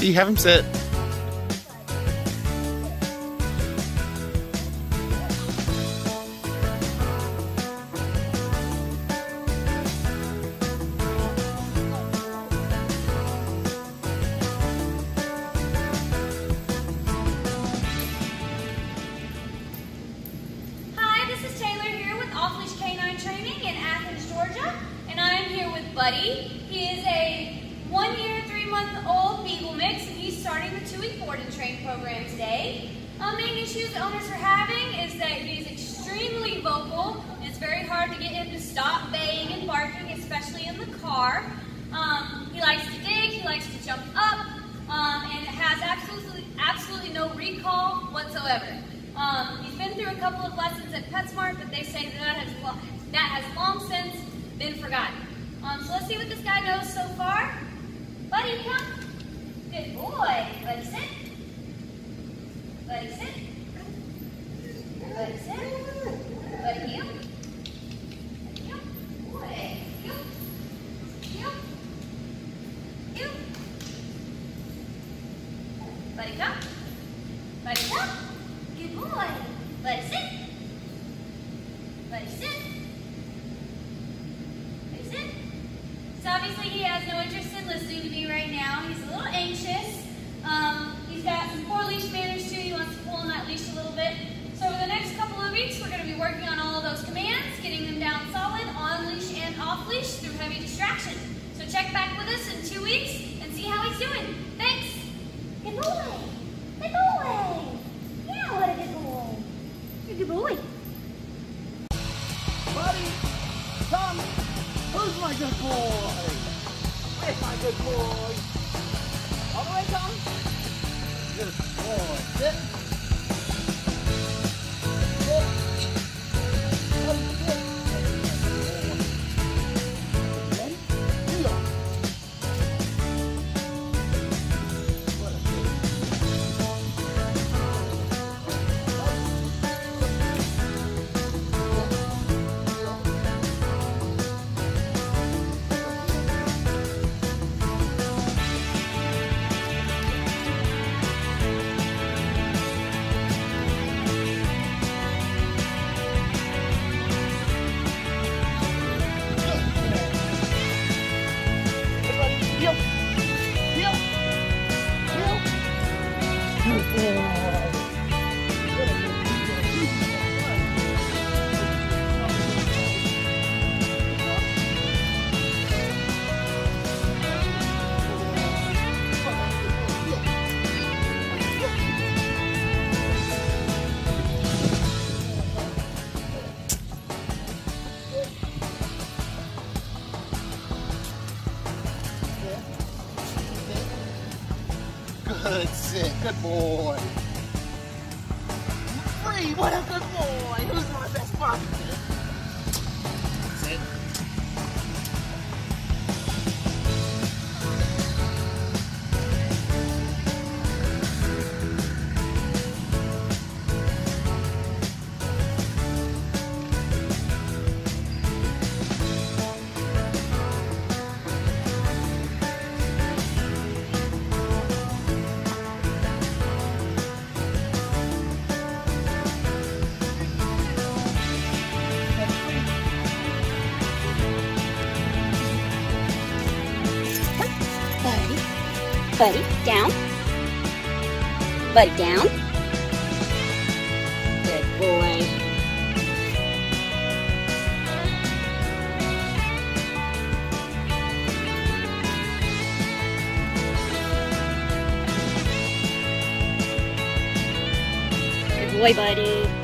T, have him Canine Training in Athens, Georgia, and I am here with Buddy. He is a one year, three month old Beagle mix, and he's starting the two week board and train program today. Uh, main issues the owners are having is that he's extremely vocal. It's very hard to get him to stop baying and barking, especially in the car. Um, he likes to dig, he likes to jump up, um, and has absolutely, absolutely no recall whatsoever. Um, he's been through a couple of lessons at PetSmart, but they say that that has, that has long since been forgotten. Um, so let's see what this guy knows so far. Buddy, come. Good boy. Buddy, sit. Buddy, sit. Buddy, sit. Buddy, heel. Good boy? All the way, Tom. Good boy. Sit. Good Good sit. Good boy. Free. What a good boy. Who's my best pup? Buddy, down. Buddy, down. Good boy. Good boy, buddy.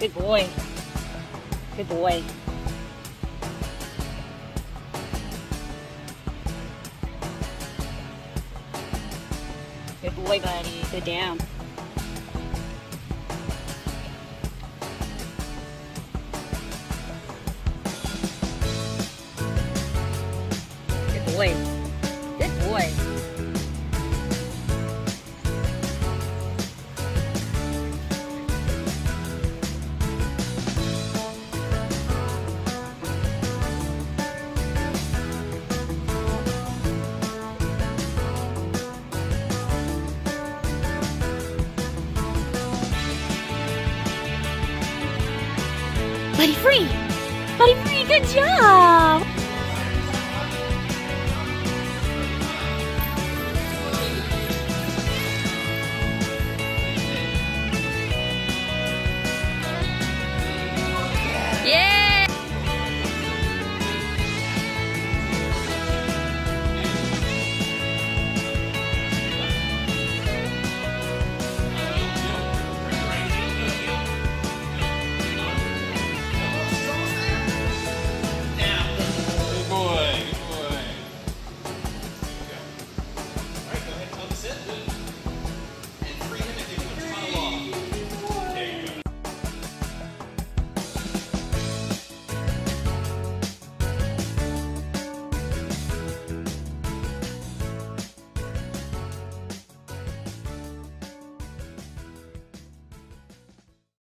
Good boy. Good boy. Good boy, buddy. Good down. Good boy. Buddy free! Buddy free, good job! boy.